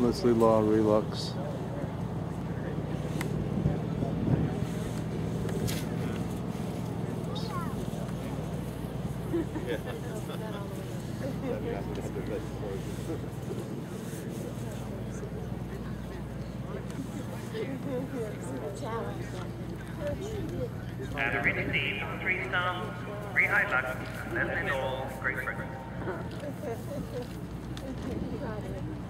Leslie Law Rehy Lux. And a reading three stars, three high luck, Leslie Law, Great Britain.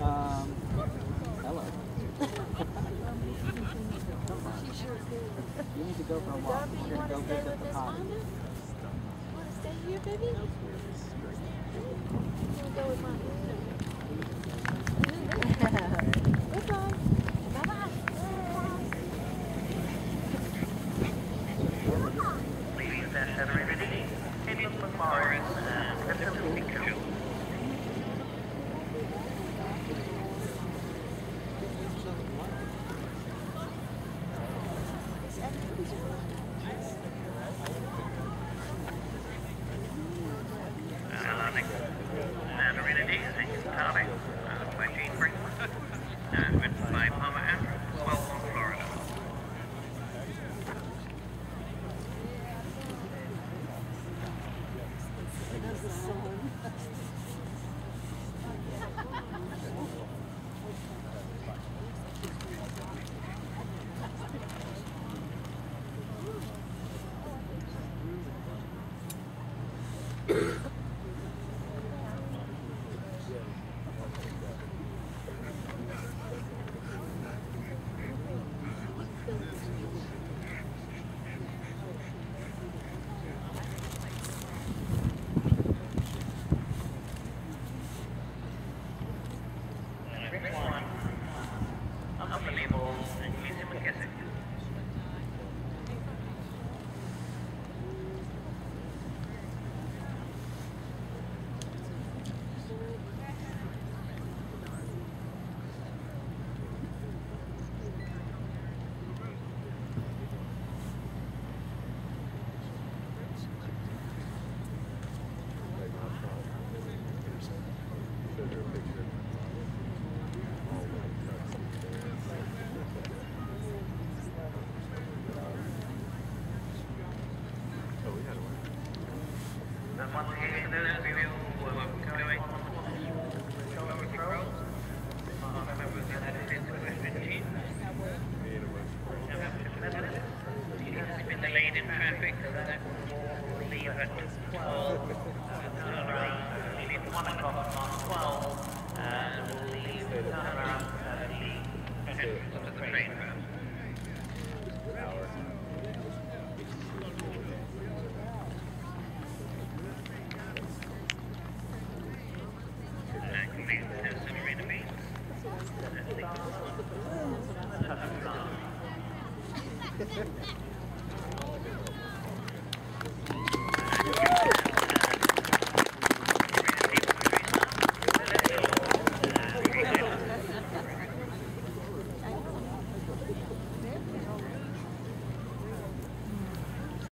Um, hello. You need to go for a walk. We're gonna go visit the potty. Want to stay here, baby? Atlantic. And Arena D, thank you, Tommy. Uh, by Gene Brinkman. And written by Mama Andrew, Wellmont, Florida. Everyone, unbelievable, and Lizzie McKissick. And once again, for those of you who are going on the shoulder uh, members of the United States Commission team, he has been delayed in traffic, so that will leave at 12, uh, turn around, leave 1 o'clock on 12, and will leave turn around at the